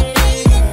yeah.